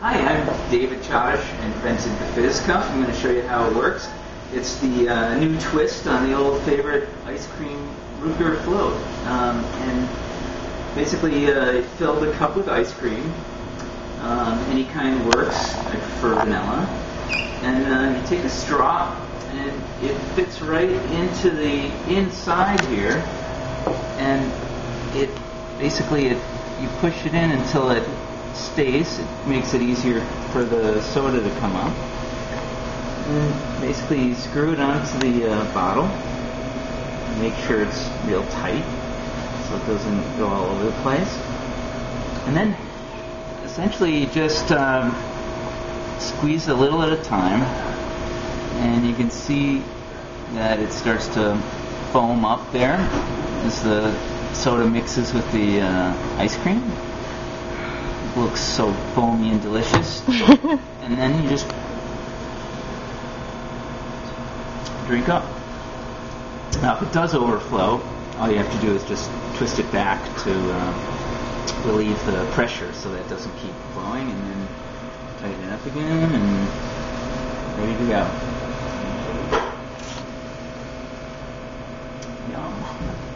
Hi, I'm David Chodosh, invented the Fizz Cup. I'm going to show you how it works. It's the uh, new twist on the old favorite ice cream root beer float. Um, and basically, uh, fill the cup with ice cream. Um, any kind works. I prefer vanilla. And uh, you take a straw, and it fits right into the inside here. And it basically it you push it in until it stays. It makes it easier for the soda to come up. And basically, screw it onto the uh, bottle. Make sure it's real tight so it doesn't go all over the place. And then, essentially, just um, squeeze a little at a time, and you can see that it starts to foam up there as the soda mixes with the uh, ice cream looks so foamy and delicious. and then you just drink up. Now, if it does overflow, all you have to do is just twist it back to uh, relieve the pressure so that it doesn't keep flowing, and then tighten it up again, and ready to go. Yum.